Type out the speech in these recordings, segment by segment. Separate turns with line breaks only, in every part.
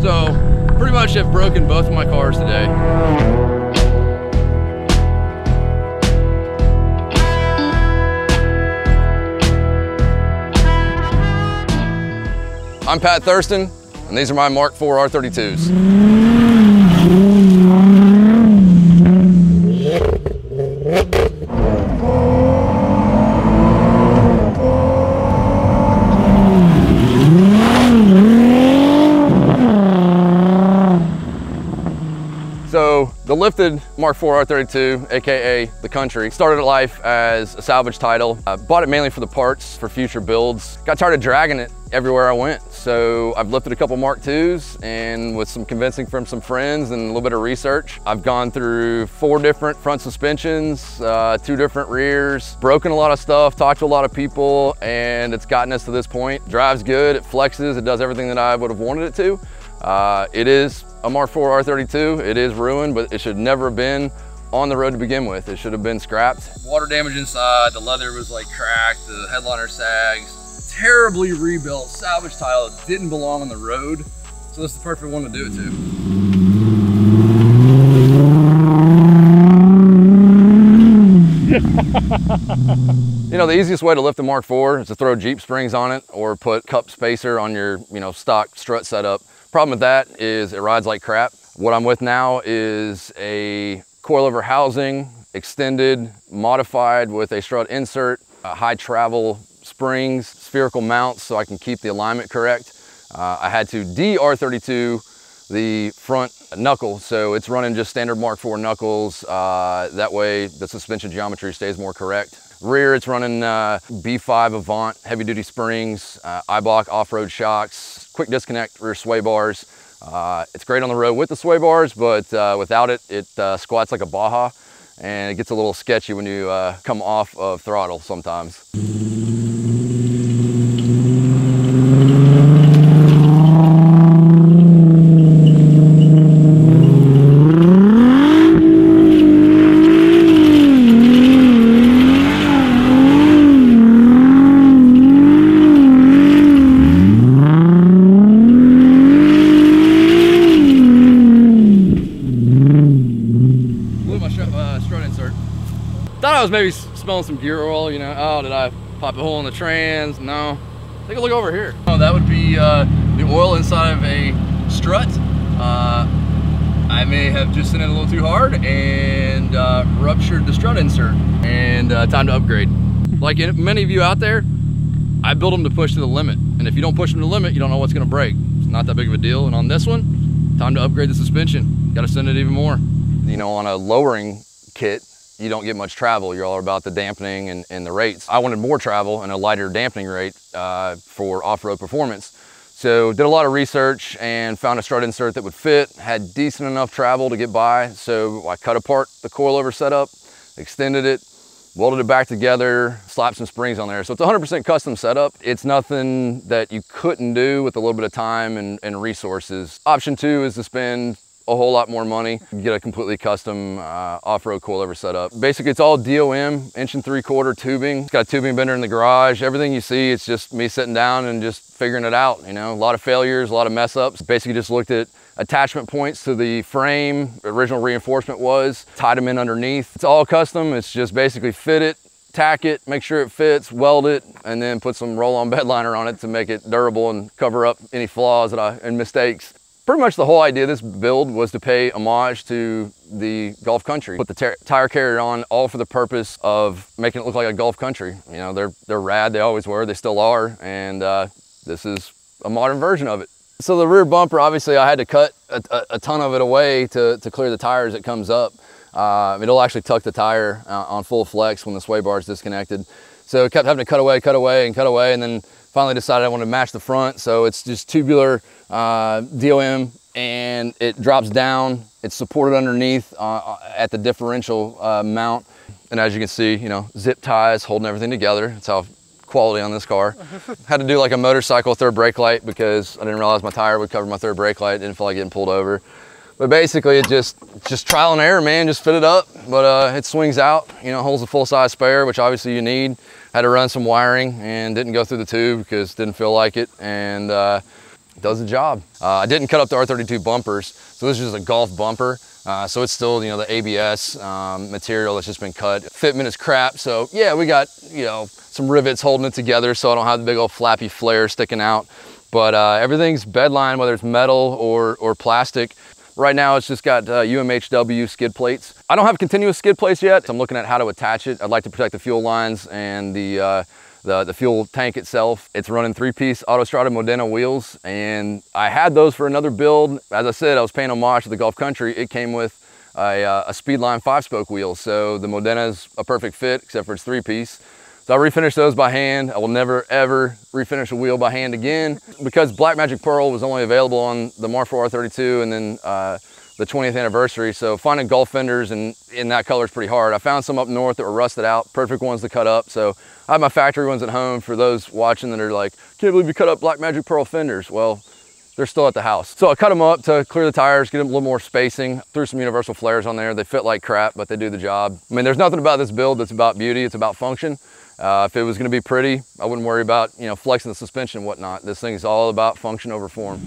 So, pretty much have broken both of my cars today. I'm Pat Thurston, and these are my Mark IV R32s. So the lifted Mark IV R32, AKA the Country, started life as a salvage title. I bought it mainly for the parts for future builds. Got tired of dragging it everywhere I went. So I've lifted a couple Mark IIs and with some convincing from some friends and a little bit of research, I've gone through four different front suspensions, uh, two different rears, broken a lot of stuff, talked to a lot of people, and it's gotten us to this point. Drives good, it flexes, it does everything that I would have wanted it to. Uh, it is a Mark IV R32. It is ruined, but it should never have been on the road to begin with. It should have been scrapped. Water damage inside, the leather was like cracked, the headliner sags. Terribly rebuilt salvage tile that didn't belong on the road. So this is the perfect one to do it to. You know, the easiest way to lift a Mark IV is to throw Jeep springs on it or put cup spacer on your, you know, stock strut setup. Problem with that is it rides like crap. What I'm with now is a coilover housing, extended, modified with a strut insert, uh, high travel springs, spherical mounts so I can keep the alignment correct. Uh, I had to DR32 the front knuckle, so it's running just standard Mark IV knuckles. Uh, that way the suspension geometry stays more correct. Rear, it's running uh, B5 Avant heavy duty springs, uh, iBlock off-road shocks, quick disconnect rear sway bars. Uh, it's great on the road with the sway bars, but uh, without it, it uh, squats like a Baja and it gets a little sketchy when you uh, come off of throttle sometimes. Blew my strut, uh, strut insert. Thought I was maybe smelling some gear oil, you know. Oh, did I pop a hole in the trans? No. Take a look over here. Oh, that would be uh, the oil inside of a strut. Uh, I may have just sent it a little too hard and uh, ruptured the strut insert. And uh, time to upgrade. Like many of you out there, I build them to push to the limit. And if you don't push them to the limit, you don't know what's gonna break. It's not that big of a deal. And on this one, time to upgrade the suspension. Gotta send it even more. You know, on a lowering kit, you don't get much travel. You're all about the dampening and, and the rates. I wanted more travel and a lighter dampening rate uh, for off-road performance. So did a lot of research and found a strut insert that would fit, had decent enough travel to get by. So I cut apart the coilover setup, extended it, welded it back together, slapped some springs on there. So it's 100% custom setup. It's nothing that you couldn't do with a little bit of time and, and resources. Option two is to spend a whole lot more money, get a completely custom uh, off-road coilover setup. Basically, it's all DOM, inch and three quarter tubing. It's got a tubing bender in the garage. Everything you see, it's just me sitting down and just figuring it out. You know, a lot of failures, a lot of mess ups. Basically just looked at attachment points to the frame, original reinforcement was, tied them in underneath. It's all custom. It's just basically fit it, tack it, make sure it fits, weld it, and then put some roll-on bed liner on it to make it durable and cover up any flaws that I, and mistakes. Pretty much the whole idea of this build was to pay homage to the Golf Country. Put the tire carrier on all for the purpose of making it look like a Golf Country. You know, they're, they're rad, they always were, they still are, and uh, this is a modern version of it. So the rear bumper, obviously I had to cut a, a, a ton of it away to, to clear the tire as it comes up. Uh, it'll actually tuck the tire uh, on full flex when the sway bar is disconnected. So I kept having to cut away, cut away, and cut away, and then finally decided I wanted to match the front. So it's just tubular uh, DOM, and it drops down. It's supported underneath uh, at the differential uh, mount. And as you can see, you know, zip ties holding everything together. That's how quality on this car. Had to do like a motorcycle third brake light because I didn't realize my tire would cover my third brake light. Didn't feel like getting pulled over. But basically it just, just trial and error, man, just fit it up. But uh, it swings out, you know, holds a full size spare, which obviously you need. Had to run some wiring and didn't go through the tube because didn't feel like it. And uh, does the job. Uh, I didn't cut up the R32 bumpers. So this is just a golf bumper. Uh, so it's still, you know, the ABS um, material that's just been cut. Fitment is crap. So yeah, we got, you know, some rivets holding it together so I don't have the big old flappy flare sticking out. But uh, everything's bedline, whether it's metal or, or plastic. Right now it's just got uh, UMHW skid plates. I don't have continuous skid plates yet. So I'm looking at how to attach it. I'd like to protect the fuel lines and the, uh, the, the, fuel tank itself. It's running three-piece Autostrada Modena wheels, and I had those for another build. As I said, I was paying homage to the Golf Country. It came with a, uh, a Speedline five-spoke wheel, so the Modena is a perfect fit, except for its three-piece. So I refinished those by hand. I will never ever refinish a wheel by hand again. Because Black Magic Pearl was only available on the Mark IV R32 and then uh, the 20th anniversary. So finding golf fenders in, in that color is pretty hard. I found some up north that were rusted out, perfect ones to cut up. So I have my factory ones at home for those watching that are like, can't believe you cut up Black Magic Pearl fenders. Well, they're still at the house. So I cut them up to clear the tires, get them a little more spacing, threw some universal flares on there. They fit like crap, but they do the job. I mean, there's nothing about this build that's about beauty, it's about function. Uh, if it was gonna be pretty, I wouldn't worry about you know flexing the suspension and whatnot. This thing is all about function over form.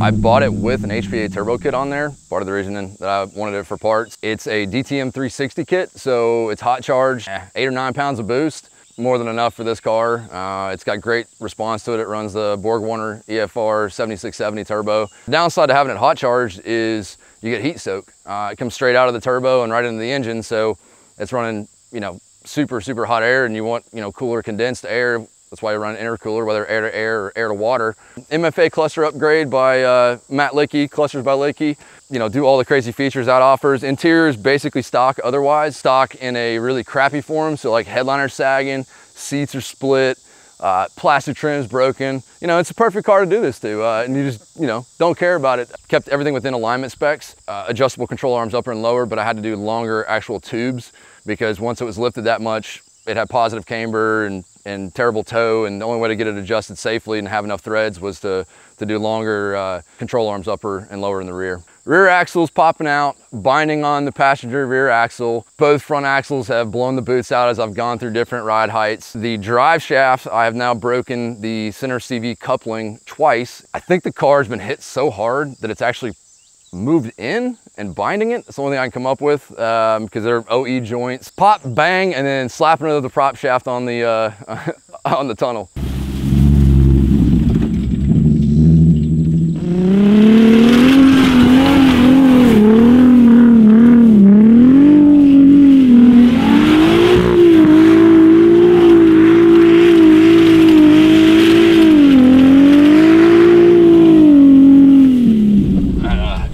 I bought it with an HPA turbo kit on there. Part of the reason that I wanted it for parts. It's a DTM 360 kit, so it's hot charge, eight or nine pounds of boost more than enough for this car. Uh, it's got great response to it. It runs the BorgWarner EFR 7670 turbo. The downside to having it hot charged is you get heat soak. Uh, it comes straight out of the turbo and right into the engine, so it's running, you know, super, super hot air and you want, you know, cooler condensed air. That's why you run an intercooler, whether air to air or air to water. MFA cluster upgrade by uh, Matt Licky, Clusters by Licky. You know, do all the crazy features that offers. Interior is basically stock otherwise. Stock in a really crappy form, so like headliner sagging, seats are split, uh, plastic trim's broken. You know, it's a perfect car to do this to, uh, and you just, you know, don't care about it. Kept everything within alignment specs, uh, adjustable control arms upper and lower, but I had to do longer actual tubes because once it was lifted that much, it had positive camber and, and terrible toe, and the only way to get it adjusted safely and have enough threads was to, to do longer uh, control arms upper and lower in the rear. Rear axles popping out, binding on the passenger rear axle. Both front axles have blown the boots out as I've gone through different ride heights. The drive shaft, I have now broken the center CV coupling twice. I think the car has been hit so hard that it's actually moved in and binding it. That's the only thing I can come up with because um, they're OE joints. Pop, bang, and then slap another prop shaft on the, uh, on the tunnel.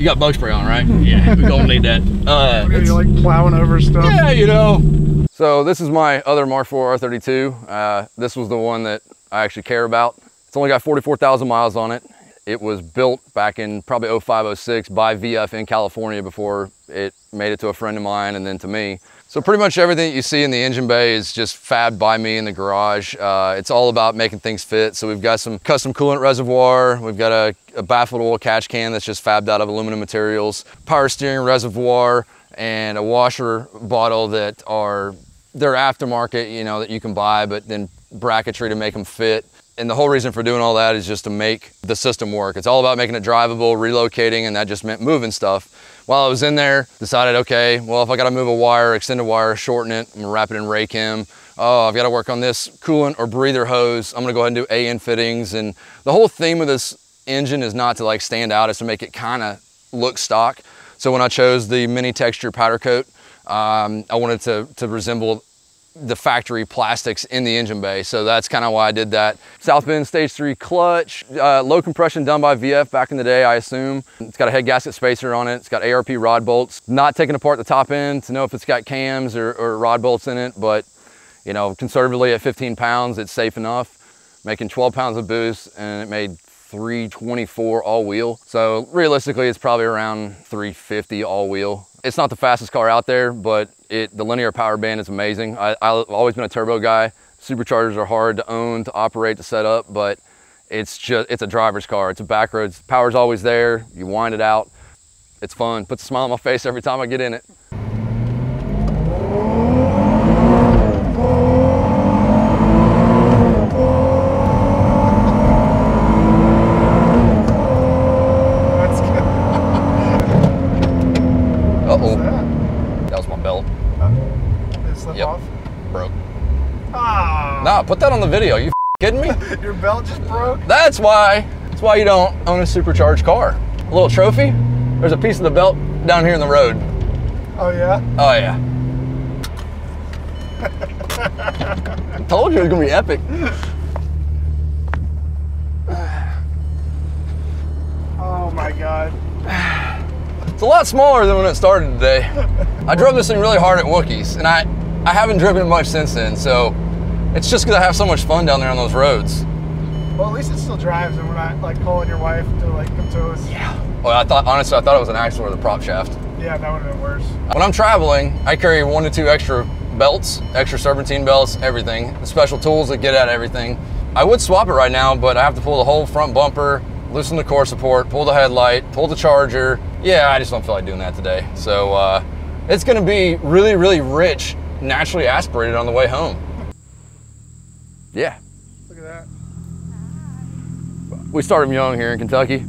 You got bug spray on, right? Yeah, we don't need that.
Uh, you like plowing over stuff?
Yeah, you know. So this is my other Mark IV R32. Uh, this was the one that I actually care about. It's only got 44,000 miles on it. It was built back in probably 05, 06 by VF in California before it made it to a friend of mine and then to me. So pretty much everything you see in the engine bay is just fabbed by me in the garage. Uh, it's all about making things fit. So we've got some custom coolant reservoir. We've got a, a baffled oil catch can that's just fabbed out of aluminum materials, power steering reservoir, and a washer bottle that are, they're aftermarket, you know, that you can buy, but then bracketry to make them fit. And the whole reason for doing all that is just to make the system work. It's all about making it drivable, relocating, and that just meant moving stuff. While I was in there, decided, okay, well, if I gotta move a wire, extend a wire, shorten it, I'm gonna wrap it in Raychem. Oh, I've gotta work on this coolant or breather hose. I'm gonna go ahead and do AN fittings. And the whole theme of this engine is not to like stand out, it's to make it kinda look stock. So when I chose the mini texture powder coat, um, I wanted to, to resemble the factory plastics in the engine bay. So that's kind of why I did that. South Bend stage three clutch, uh, low compression done by VF back in the day, I assume. It's got a head gasket spacer on it. It's got ARP rod bolts. Not taking apart the top end to know if it's got cams or, or rod bolts in it, but you know, conservatively at 15 pounds, it's safe enough. Making 12 pounds of boost and it made 324 all wheel. So realistically, it's probably around 350 all wheel. It's not the fastest car out there, but it the linear power band is amazing. I, I've always been a turbo guy. Superchargers are hard to own, to operate, to set up, but it's just, it's a driver's car. It's a back backroads. Power's always there. You wind it out. It's fun. Puts a smile on my face every time I get in it.
That's good.
Uh-oh.
that?
That was my belt.
Did it slip
Yep.
off?
Broke.
Ah,
Nah, put that on the video. You kidding me?
your belt just broke.
That's why. That's why you don't own a supercharged car. A little trophy. There's a piece of the belt down here in the road.
Oh yeah.
Oh yeah. I told you it was gonna be epic.
Oh my god.
It's a lot smaller than when it started today. I drove this thing really hard at Wookies, and I, I haven't driven it much since then. So it's just because I have so much fun down there on those roads.
Well, at least it still drives, and we're not like calling your wife to like come to us.
Yeah. Well, I thought honestly, I thought it was an axle or the prop shaft.
Yeah, that would have been worse.
When I'm traveling, I carry one to two extra belts, extra serpentine belts, everything, the special tools that get at everything. I would swap it right now, but I have to pull the whole front bumper, loosen the core support, pull the headlight, pull the charger. Yeah, I just don't feel like doing that today. So uh, it's gonna be really, really rich, naturally aspirated on the way home. Yeah,
Look at that.
we started them young here in Kentucky.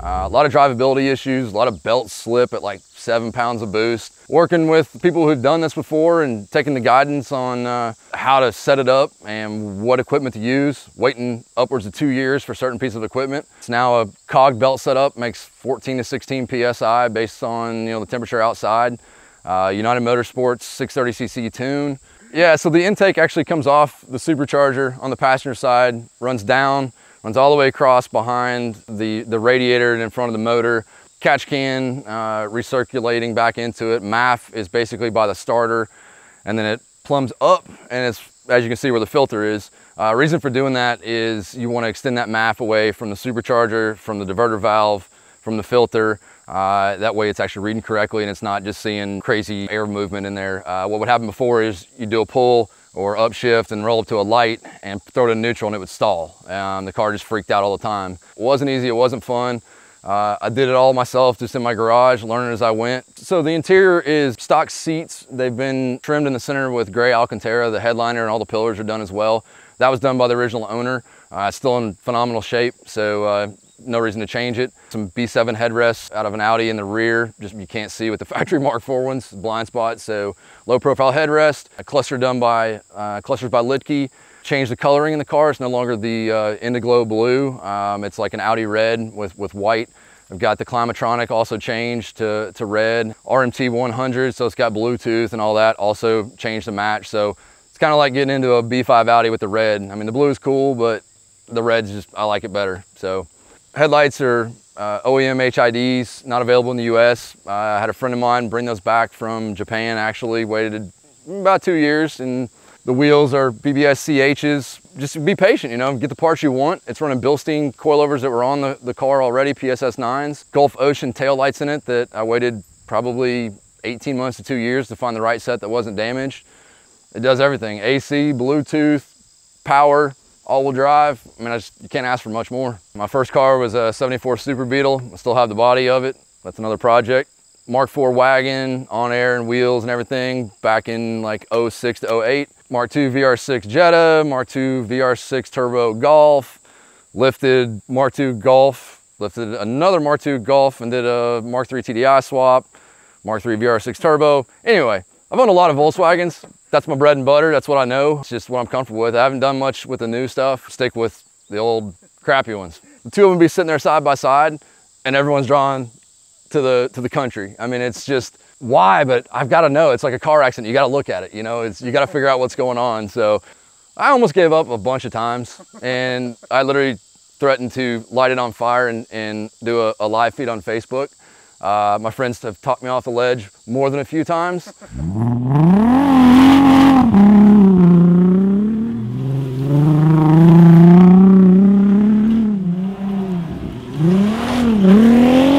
Uh, a lot of drivability issues, a lot of belt slip at like seven pounds of boost. Working with people who've done this before and taking the guidance on uh, how to set it up and what equipment to use, waiting upwards of two years for certain pieces of equipment. It's now a cog belt setup, makes 14 to 16 PSI based on you know the temperature outside. Uh, United Motorsports 630cc tune. Yeah, so the intake actually comes off the supercharger on the passenger side, runs down, runs all the way across behind the, the radiator and in front of the motor. Catch can uh, recirculating back into it. MAF is basically by the starter and then it plumbs up and it's, as you can see where the filter is. Uh, reason for doing that is you want to extend that MAF away from the supercharger, from the diverter valve, from the filter. Uh, that way it's actually reading correctly and it's not just seeing crazy air movement in there. Uh, what would happen before is you do a pull or upshift and roll up to a light and throw it in neutral and it would stall. Um, the car just freaked out all the time. It wasn't easy, it wasn't fun. Uh, I did it all myself just in my garage, learning as I went. So the interior is stock seats. They've been trimmed in the center with gray Alcantara. The headliner and all the pillars are done as well. That was done by the original owner. Uh, still in phenomenal shape, so uh, no reason to change it. Some B7 headrests out of an Audi in the rear, just you can't see with the factory Mark IV ones, blind spot. So low profile headrest, a cluster done by, uh, clusters by Litke. Changed the coloring in the car. It's no longer the uh, Indiglo blue. Um, it's like an Audi red with, with white. I've got the Climatronic also changed to, to red. RMT 100, so it's got Bluetooth and all that, also changed to match. So it's kind of like getting into a B5 Audi with the red. I mean, the blue is cool, but the red's just, I like it better. So headlights are uh, OEM HIDs, not available in the US. Uh, I had a friend of mine bring those back from Japan actually, waited about two years and the wheels are BBS CHs. Just be patient, you know, get the parts you want. It's running Bilstein coilovers that were on the, the car already, PSS 9s. Gulf Ocean tail lights in it that I waited probably 18 months to two years to find the right set that wasn't damaged. It does everything, AC, Bluetooth, power, all-wheel drive. I mean, I just, you can't ask for much more. My first car was a 74 Super Beetle. I still have the body of it. That's another project. Mark IV wagon, on air and wheels and everything back in like 06 to 08. Mark II VR6 Jetta, Mark II VR6 Turbo Golf, lifted Mark II Golf, lifted another Mark II Golf and did a Mark III TDI swap, Mark III VR6 Turbo. Anyway, I've owned a lot of Volkswagens. That's my bread and butter. That's what I know. It's just what I'm comfortable with. I haven't done much with the new stuff. Stick with the old crappy ones. The two of them be sitting there side by side and everyone's drawn to the to the country. I mean, it's just why, but I've got to know. It's like a car accident. You got to look at it. You know, it's you got to figure out what's going on. So I almost gave up a bunch of times, and I literally threatened to light it on fire and, and do a, a live feed on Facebook. Uh, my friends have talked me off the ledge more than a few times. Mm-hmm.